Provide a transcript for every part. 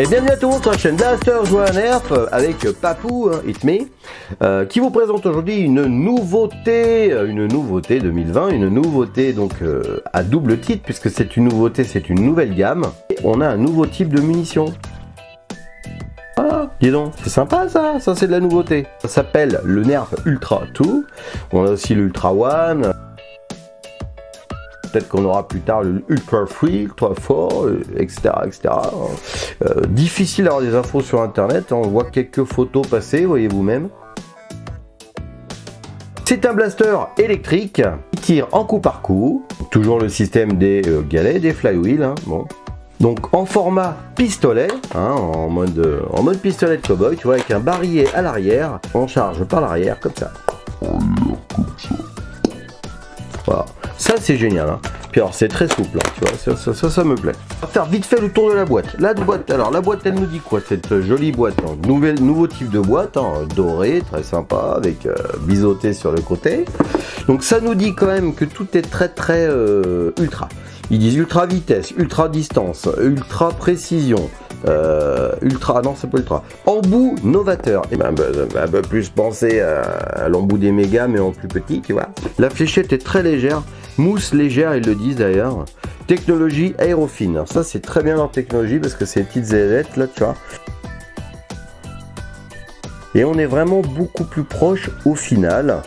Et bienvenue à tous sur la chaîne Blaster Joue à Nerf avec Papou, hein, It's Me, euh, qui vous présente aujourd'hui une nouveauté, euh, une nouveauté 2020, une nouveauté donc euh, à double titre puisque c'est une nouveauté, c'est une nouvelle gamme. Et on a un nouveau type de munitions. Ah, dis donc, c'est sympa ça, ça c'est de la nouveauté. Ça s'appelle le Nerf Ultra 2. On a aussi l'Ultra One. Peut-être qu'on aura plus tard le Ultra Free, Ultra 4, etc. etc. Difficile d'avoir des infos sur internet, on voit quelques photos passer, voyez vous-même. C'est un blaster électrique qui tire en coup par coup, toujours le système des euh, galets, des flywheels. Hein, bon. Donc en format pistolet, hein, en, mode, euh, en mode pistolet de cowboy, tu vois, avec un barillet à l'arrière, on charge par l'arrière comme ça. Voilà. Ça c'est génial. Hein. Puis alors c'est très souple, hein, tu vois, ça, ça, me plaît. On va faire vite fait le tour de la boîte. La boîte, alors la boîte elle nous dit quoi Cette jolie boîte, hein. Nouveau type de boîte, hein, dorée, très sympa, avec euh, biseauté sur le côté. Donc ça nous dit quand même que tout est très très euh, ultra. Ils disent ultra vitesse, ultra distance, ultra précision, euh, ultra, non c'est pas ultra, embout novateur, et ben, un peu plus penser à, l'embout des mégas mais en plus petit, tu vois. La fléchette est très légère, Mousse légère, ils le disent d'ailleurs. Technologie aérofine. Ça, c'est très bien leur technologie parce que c'est petites ailettes là, tu vois. Et on est vraiment beaucoup plus proche au final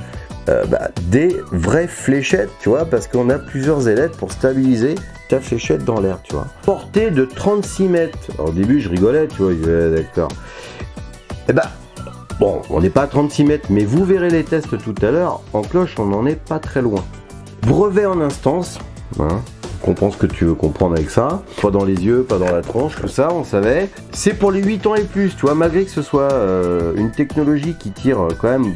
euh, bah, des vraies fléchettes, tu vois, parce qu'on a plusieurs ailettes pour stabiliser ta fléchette dans l'air, tu vois. Portée de 36 mètres. au début, je rigolais, tu vois, d'accord. Et eh bah, bon, on n'est pas à 36 mètres, mais vous verrez les tests tout à l'heure. En cloche, on n'en est pas très loin. Brevet en instance. Hein, on comprend ce que tu veux comprendre avec ça. Pas dans les yeux, pas dans la tronche, tout ça, on savait. C'est pour les 8 ans et plus, tu vois, malgré que ce soit euh, une technologie qui tire euh, quand même mm,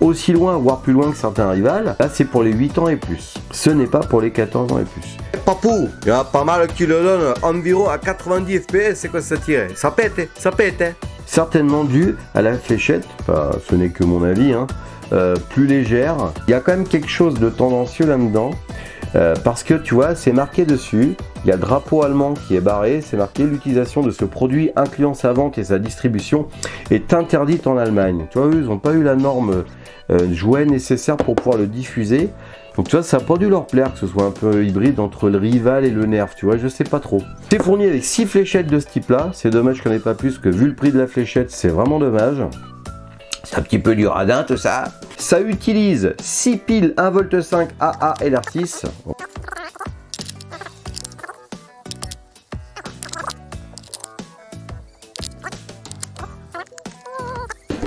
aussi loin, voire plus loin que certains rivales. Là, c'est pour les 8 ans et plus. Ce n'est pas pour les 14 ans et plus. Papou, il y a pas mal qui le donne environ à 90 fps, c'est quoi ça tire Ça pète, hein, ça pète, hein Certainement dû à la fléchette, enfin, ce n'est que mon avis, hein, euh, plus légère. Il y a quand même quelque chose de tendancieux là-dedans. Euh, parce que tu vois, c'est marqué dessus, il y a drapeau allemand qui est barré, c'est marqué l'utilisation de ce produit incluant sa vente et sa distribution est interdite en Allemagne. Tu vois, eux, ils n'ont pas eu la norme euh, jouet nécessaire pour pouvoir le diffuser. Donc tu vois, ça n'a pas dû leur plaire que ce soit un peu hybride entre le rival et le nerf, tu vois, je sais pas trop. C'est fourni avec 6 fléchettes de ce type-là, c'est dommage qu'on ait pas plus que vu le prix de la fléchette, c'est vraiment dommage. C'est un petit peu du radin tout ça. Ça utilise 6 piles 1V5 AA LR6.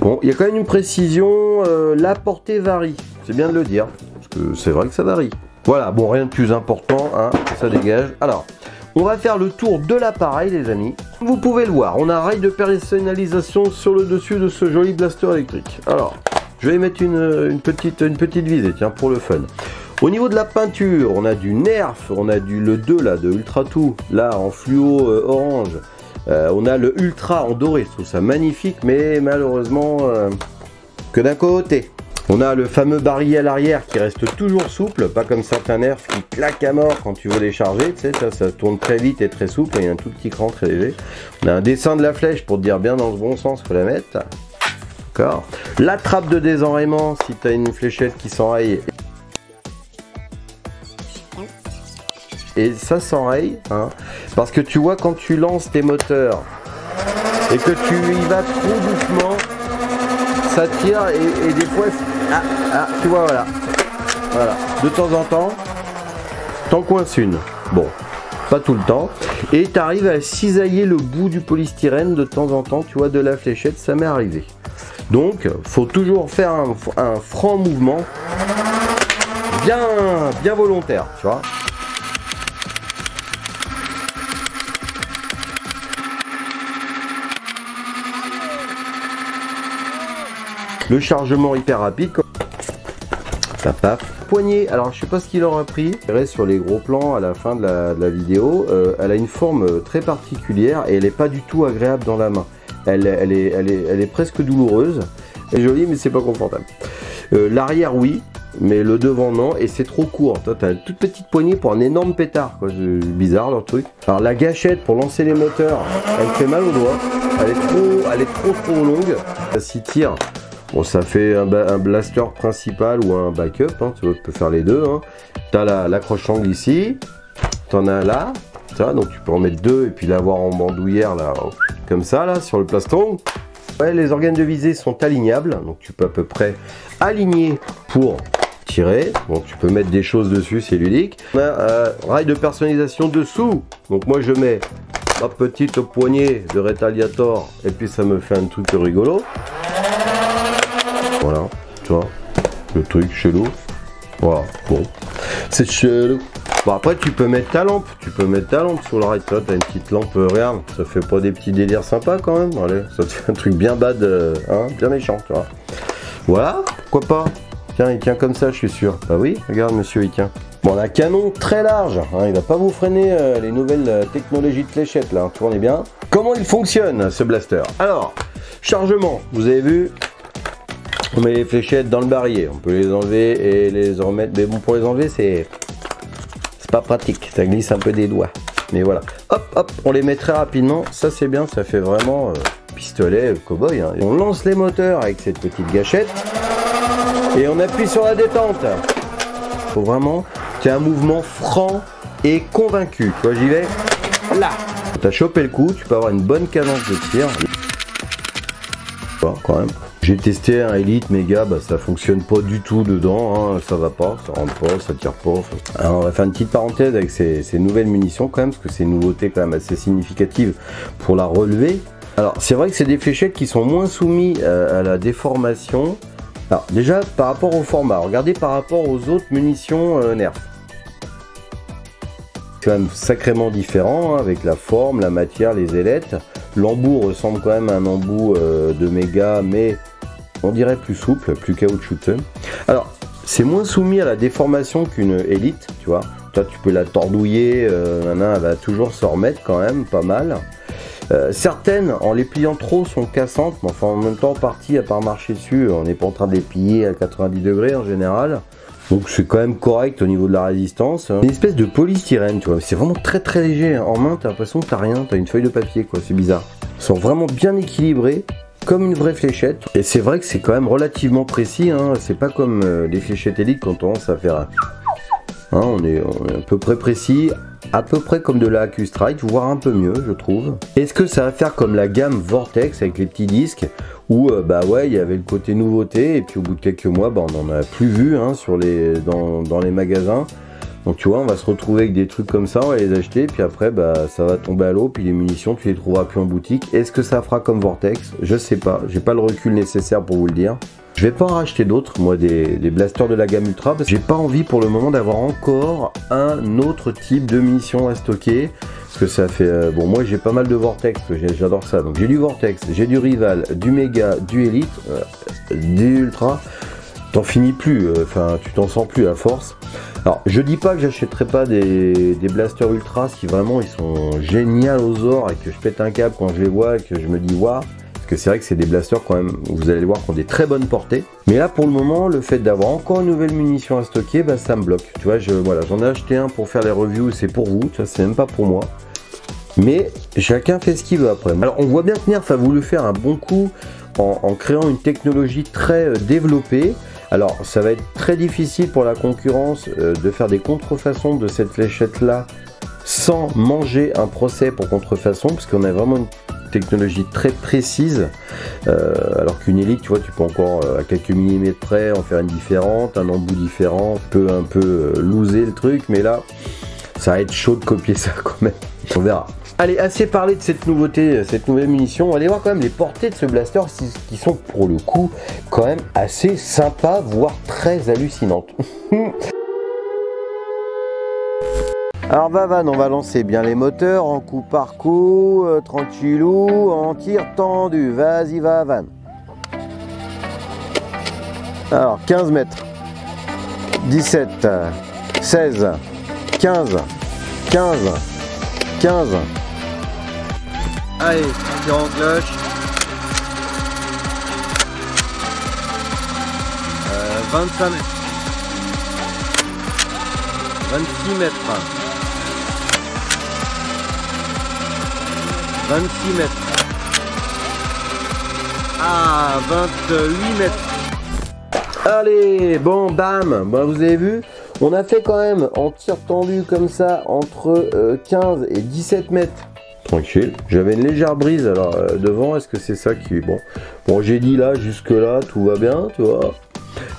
Bon, il y a quand même une précision, euh, la portée varie, c'est bien de le dire, parce que c'est vrai que ça varie. Voilà, bon, rien de plus important, hein, ça dégage. Alors, on va faire le tour de l'appareil les amis. Vous pouvez le voir, on a un rail de personnalisation sur le dessus de ce joli blaster électrique. Alors, je vais mettre une, petite, une petite visée, tiens, pour le fun. Au niveau de la peinture, on a du Nerf, on a du le 2 là de Ultra 2, là en fluo euh, orange. Euh, on a le Ultra en doré, je trouve ça magnifique, mais malheureusement euh, que d'un côté. On a le fameux barillet à l'arrière qui reste toujours souple, pas comme certains nerfs qui claquent à mort quand tu veux les charger, tu sais, ça, ça tourne très vite et très souple, il y a un tout petit cran très léger. On a un dessin de la flèche pour te dire bien dans le bon sens, faut la mettre. D'accord La trappe de désenrayement, si tu as une fléchette qui s'enraye. Et ça s'enraye, hein, parce que tu vois quand tu lances tes moteurs et que tu y vas trop doucement, ça tire et, des fois, ah, ah, tu vois, voilà. Voilà. De temps en temps, t'en coinces une. Bon, pas tout le temps. Et tu arrives à cisailler le bout du polystyrène de temps en temps, tu vois, de la fléchette, ça m'est arrivé. Donc, faut toujours faire un, un franc mouvement bien, bien volontaire, tu vois. Le chargement hyper rapide. Ça paf. Poignée, alors je sais pas ce qu'il aura pris. Reste sur les gros plans à la fin de la, vidéo. Euh, elle a une forme très particulière et elle est pas du tout agréable dans la main. Elle, est, presque douloureuse. Elle est jolie mais c'est pas confortable. Euh, l'arrière oui, mais le devant non, et c'est trop court. Toi, t'as une toute petite poignée pour un énorme pétard, quoi. Bizarre leur truc. Alors la gâchette pour lancer les moteurs, elle fait mal au doigt. Elle est trop, elle est trop trop longue. Ça s'y tire. Bon, ça fait un, blaster principal ou un backup, hein, tu, vois, tu peux faire les deux. Hein. Tu as l'accroche-angle ici, tu en as là, ça, donc tu peux en mettre deux et puis l'avoir en bandoulière là, comme ça là, sur le plaston. Ouais, les organes de visée sont alignables, donc tu peux à peu près aligner pour tirer. Donc tu peux mettre des choses dessus, c'est ludique. On a un rail de personnalisation dessous. Donc moi je mets ma petite poignée de Retaliator et puis ça me fait un truc rigolo. Voilà, tu vois, le truc chelou. Voilà, bon, c'est chelou. Bon après tu peux mettre ta lampe, tu peux mettre ta lampe sur le rail, tu as une petite lampe, euh, regarde, ça fait pas des petits délires sympas quand même, allez, ça te fait un truc bien bad, euh, hein, bien méchant, tu vois. Voilà, pourquoi pas Tiens, il tient comme ça, je suis sûr. Bah oui, regarde monsieur, il tient. Bon, on a un canon très large, hein, il va pas vous freiner euh, les nouvelles technologies de fléchettes là, tournez bien. Comment il fonctionne ce blaster? Alors, chargement, vous avez vu, on met les fléchettes dans le barillet, on peut les enlever et les remettre, mais bon pour les enlever c'est pas pratique, ça glisse un peu des doigts. Mais voilà, hop, hop, on les met très rapidement. Ça, c'est bien, ça fait vraiment euh, pistolet euh, cowboy. Hein. On lance les moteurs avec cette petite gâchette et on appuie sur la détente. Faut vraiment qu'il y ait un mouvement franc et convaincu. Tu vois, j'y vais là. T'as chopé le coup, tu peux avoir une bonne cadence de tir. quand même. J'ai testé un Elite Mega, bah, ça fonctionne pas du tout dedans, hein, ça va pas, ça rentre pas, ça tire pas. Alors on va faire une petite parenthèse avec ces, nouvelles munitions quand même, parce que c'est une nouveauté quand même assez significative pour la relever. Alors c'est vrai que c'est des fléchettes qui sont moins soumis euh, à, la déformation. Alors déjà par rapport au format, regardez par rapport aux autres munitions euh, Nerf. C'est quand même sacrément différent hein, avec la forme, la matière, les ailettes. L'embout ressemble quand même à un embout euh, de méga, mais on dirait plus souple, plus caoutchouteux. Alors, c'est moins soumis à la déformation qu'une élite, tu vois. Toi, tu peux la tordouiller, euh, elle va toujours se remettre quand même, pas mal. Euh, certaines, en les pliant trop, sont cassantes, mais enfin en même temps, partie à part marcher dessus, on n'est pas en train de les plier à 90 degrés en général. Donc c'est quand même correct au niveau de la résistance. Une espèce de polystyrène, tu vois. C'est vraiment très très léger. En main, t'as l'impression que t'as rien, t'as une feuille de papier, quoi. C'est bizarre. Ils sont vraiment bien équilibrés comme une vraie fléchette. Et c'est vrai que c'est quand même relativement précis. Hein. C'est pas comme euh, les fléchettes élites quand on tendance à faire. Hein, on, est, à peu près précis, à peu près comme de la Accu Strike, voire un peu mieux, je trouve. Est-ce que ça va faire comme la gamme Vortex avec les petits disques où euh, bah ouais, il y avait le côté nouveauté et puis au bout de quelques mois, bah, on n'en a plus vu hein, sur les, dans les magasins. Donc tu vois, on va se retrouver avec des trucs comme ça, on va les acheter, puis après bah ça va tomber à l'eau, puis les munitions tu les trouveras plus en boutique. Est-ce que ça fera comme Vortex? Je sais pas, j'ai pas le recul nécessaire pour vous le dire. Je vais pas en racheter d'autres, moi des, blasters de la gamme Ultra, parce que j'ai pas envie pour le moment d'avoir encore un autre type de munitions à stocker. Parce que ça fait... Euh, bon moi j'ai pas mal de Vortex, j'adore ça. Donc j'ai du Vortex, j'ai du Rival, du Mega, du Elite, euh, du Ultra. T'en finis plus, euh, enfin tu t'en sens plus à force. Alors, je dis pas que j'achèterai pas des, blasters ultra si vraiment ils sont géniaux aux ors et que je pète un câble quand je les vois et que je me dis waouh. Parce que c'est vrai que c'est des blasters quand même, vous allez le voir, qui ont des très bonnes portées. Mais là, pour le moment, le fait d'avoir encore une nouvelle munition à stocker, bah, ça me bloque. Tu vois, voilà, j'en ai acheté un pour faire les reviews, c'est pour vous, vois, c'est même pas pour moi. Mais chacun fait ce qu'il veut après. Alors, on voit bien que Nerf a voulu faire un bon coup en créant une technologie très euh, développée. Alors ça va être très difficile pour la concurrence euh, de faire des contrefaçons de cette fléchette là sans manger un procès pour contrefaçon parce qu'on a vraiment une technologie très précise euh, alors qu'une élite tu vois tu peux encore euh, à quelques millimètres près en faire une différente un embout différent peut un peu loser le truc mais là ça va être chaud de copier ça quand même on verra Allez, assez parlé de cette nouveauté, cette nouvelle munition. On va aller voir quand même les portées de ce blaster qui sont pour le coup quand même assez sympas, voire très hallucinantes. Alors Vavan, on va lancer bien les moteurs en coup par coup, euh, tranquillou, en tir tendu. Vas-y Vavan. Alors 15 mètres. 17, 16, 15, 15, 15. Allez, tire en cloche. Euh, 25 mètres. 26 mètres. 26 mètres. Ah, 28 mètres. Allez, bon, bam. Bon, vous avez vu On a fait quand même en tir tendu comme ça entre 15 euh, et 17 mètres. Tranquille. J'avais une légère brise alors euh, devant. Est-ce que c'est ça qui bon Bon, j'ai dit là, jusque là, tout va bien, tu vois.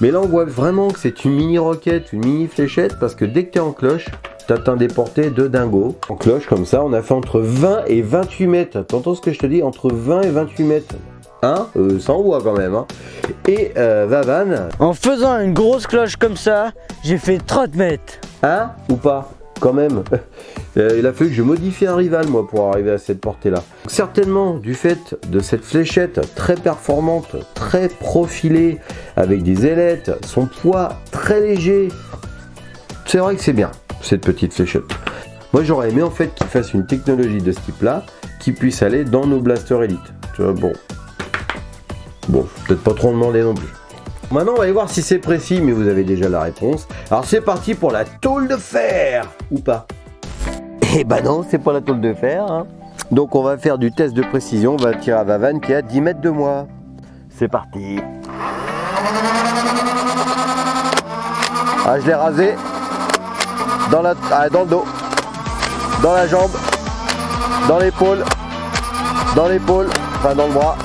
Mais là, on voit vraiment que c'est une mini roquette, une mini fléchette parce que dès que tu es en cloche, tu atteins des portées de dingo. En cloche, comme ça, on a fait entre 20 et 28 mètres. T'entends ce que je te dis? Entre 20 et 28 mètres. Hein euh, Ça envoie quand même. Hein et euh, Vavan. En faisant une grosse cloche comme ça, j'ai fait 30 mètres. Hein Ou pas? Quand même. Euh, il a fallu que je modifie un rival, moi, pour arriver à cette portée-là. Certainement, du fait de cette fléchette très performante, très profilée, avec des ailettes, son poids très léger, c'est vrai que c'est bien, cette petite fléchette. Moi, j'aurais aimé, en fait, qu'il fasse une technologie de ce type-là, qui puisse aller dans nos blasters. Tu vois, bon. Bon, peut-être pas trop demander non plus. Maintenant, on va aller voir si c'est précis, mais vous avez déjà la réponse. Alors, c'est parti pour la tôle de fer Ou pas Eh ben non, c'est pas la tôle de fer. Hein. Donc, on va faire du test de précision. On va tirer à Vavan qui est à 10 mètres de moi. C'est parti Ah, je l'ai rasé. Dans, la, ah, dans le dos. Dans la jambe. Dans l'épaule. Dans l'épaule. Enfin, dans le bras.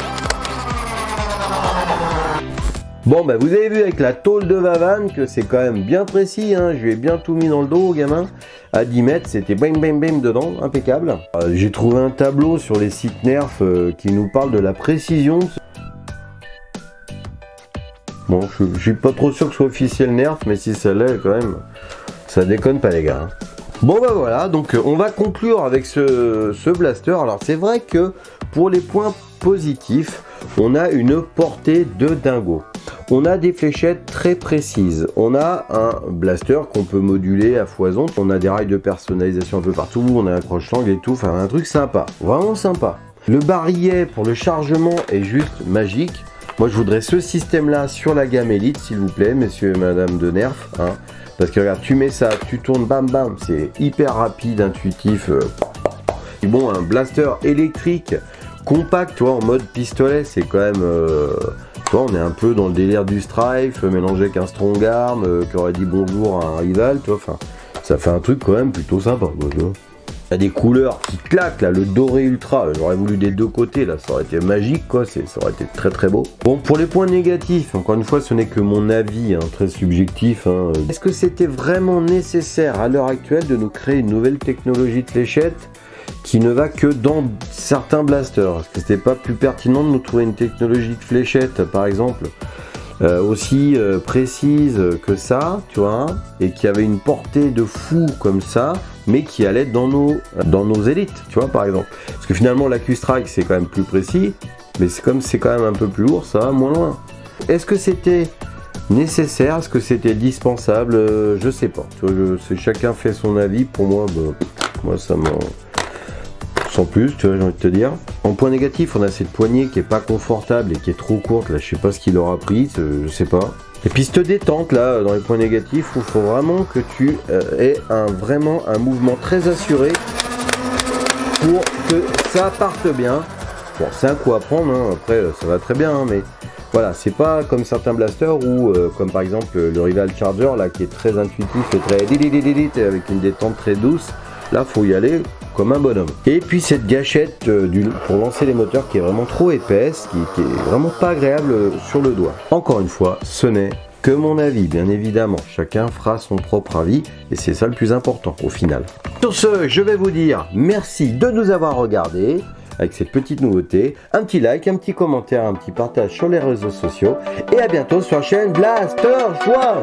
Bon, bah vous avez vu avec la tôle de Vavan que c'est quand même bien précis. Hein. Je lui ai bien tout mis dans le dos, gamin. À 10 mètres, c'était bang bang bang dedans, impeccable. Euh, j'ai trouvé un tableau sur les sites Nerf euh, qui nous parle de la précision. Bon, je, suis pas trop sûr que ce soit officiel Nerf, mais si ça l'est, quand même, ça déconne pas les gars. Bon bah voilà, donc euh, on va conclure avec ce blaster. Alors c'est vrai que pour les points positifs, on a une portée de dingo. On a des fléchettes très précises. On a un blaster qu'on peut moduler à foison. On a des rails de personnalisation un peu partout. On a un croche-langue et tout. Enfin, un truc sympa. Vraiment sympa. Le barillet pour le chargement est juste magique. Moi, je voudrais ce système-là sur la gamme Elite, s'il vous plaît, messieurs et madame de Nerf. Hein. Parce que regarde, tu mets ça, tu tournes, bam bam, c'est hyper rapide, intuitif. Euh. Bon, un blaster électrique compact, tu vois, en mode pistolet, c'est quand même... Euh, on est un peu dans le délire du Strife, mélangé avec un Strong Arm, euh, qui aurait dit bonjour à un rival, tu enfin, ça fait un truc quand même plutôt sympa. Il y a des couleurs qui claquent, là, le doré ultra, j'aurais voulu des deux côtés, là, ça aurait été magique, quoi, ça aurait été très très beau. Bon, pour les points négatifs, encore une fois, ce n'est que mon avis, hein, très subjectif. Hein. Est-ce que c'était vraiment nécessaire à l'heure actuelle de nous créer une nouvelle technologie de fléchette qui ne va que dans certains blasters. Est-ce que c'était pas plus pertinent de nous trouver une technologie de fléchette, par exemple, euh, aussi euh, précise que ça, tu vois, et qui avait une portée de fou comme ça, mais qui allait dans nos, dans nos élites, tu vois, par exemple. Parce que finalement, la Q-Strike, c'est quand même plus précis, mais c'est comme c'est quand même un peu plus lourd, ça va moins loin. Est-ce que c'était nécessaire? Est-ce que c'était dispensable? Euh, Je sais pas. Tu chacun fait son avis. Pour moi, moi ça m'en sans plus, tu vois, j'ai envie de te dire. En point négatif, on a cette poignée qui est pas confortable et qui est trop courte. Là, je sais pas ce qu'il aura pris, je sais pas. Et puis cette détente là, dans les points négatifs, il faut vraiment que tu euh, aies un, vraiment un mouvement très assuré pour que ça parte bien. Bon, c'est un coup à prendre, hein. après ça va très bien, hein, mais voilà, c'est pas comme certains blasters ou euh, comme par exemple le Rival Charger là qui est très intuitif et très avec une détente très douce. Là, faut y aller comme un bonhomme. Et puis cette gâchette euh, pour lancer les moteurs qui est vraiment trop épaisse, qui, est vraiment pas agréable euh, sur le doigt. Encore une fois, ce n'est que mon avis, bien évidemment. Chacun fera son propre avis et c'est ça le plus important au final. Sur ce, je vais vous dire merci de nous avoir regardés avec cette petite nouveauté. Un petit like, un petit commentaire, un petit partage sur les réseaux sociaux et à bientôt sur la chaîne Blaster Joie